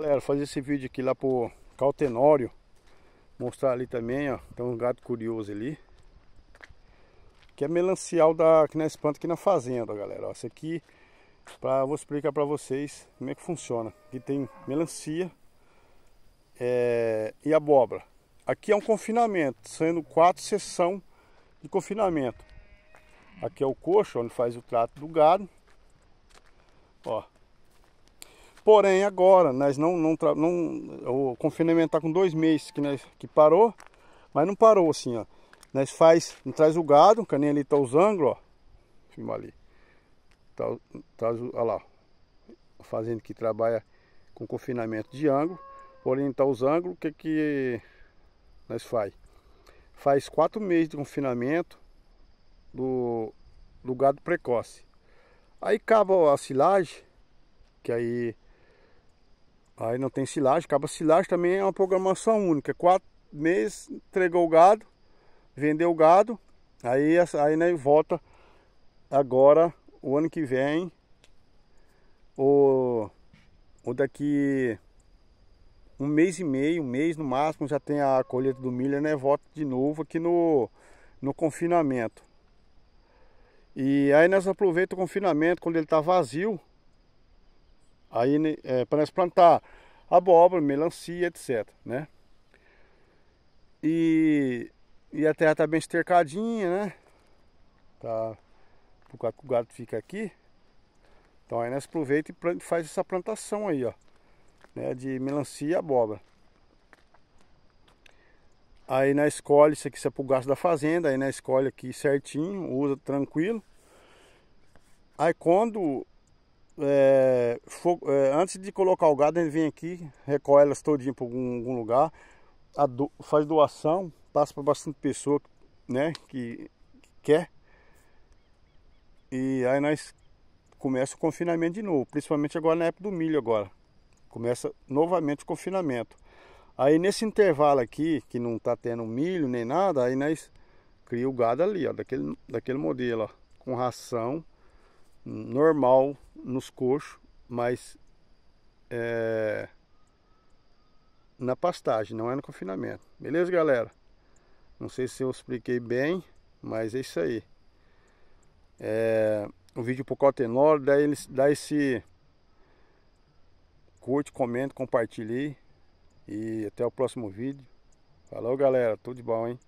Galera, fazer esse vídeo aqui lá pro Caltenório. Mostrar ali também, ó. Tem um gato curioso ali. Que é melancial da, que nós planta aqui na fazenda, galera. Ó, Esse aqui, pra, vou explicar pra vocês como é que funciona. Aqui tem melancia é, e abóbora. Aqui é um confinamento, sendo quatro sessões de confinamento. Aqui é o coxo, onde faz o trato do gado. Ó, Porém, agora, nós não, não, não o confinamento está com dois meses que, nós, que parou, mas não parou assim, ó. Nós faz, traz o gado, que nem ali tá os ângulos, ó. Filma ali. Tá, tá, olha lá, a fazenda que trabalha com confinamento de ângulo. Orientar os ângulos, o que que nós faz? Faz quatro meses de confinamento do, do gado precoce. Aí acaba a silagem, que aí Aí não tem silagem, acaba silagem também é uma programação única. Quatro meses, entregou o gado, vendeu o gado, aí, aí né, volta agora, o ano que vem, ou, ou daqui um mês e meio, um mês no máximo, já tem a colheita do milho, né? Volta de novo aqui no, no confinamento. E aí nós aproveitamos o confinamento quando ele está vazio, Aí né, é, para nós plantar abóbora, melancia, etc. Né? E, e a terra está bem estercadinha, né? Tá, por causa que o gado fica aqui. Então aí nós aproveita e faz essa plantação aí, ó. Né, de melancia e abóbora. Aí nós escolhe, isso aqui isso é pro gasto da fazenda, aí nós escolhe aqui certinho, usa tranquilo. Aí quando é, é, antes de colocar o gado, ele vem aqui, recolhe elas todinho para algum, algum, lugar, faz doação, passa para bastante pessoa né, que, que, quer. E aí nós começa o confinamento de novo, principalmente agora na época do milho agora. Começa novamente o confinamento. Aí nesse intervalo aqui, que não está tendo milho nem nada, aí nós cria o gado ali, ó, daquele, daquele modelo, ó, com ração normal nos coxos, mas é, na pastagem, não é no confinamento. Beleza, galera? Não sei se eu expliquei bem, mas é isso aí. É, um vídeo pro Cotenor, daí ele dá esse curte, comenta, compartilhe e até o próximo vídeo. Falou, galera, tudo de bom, hein?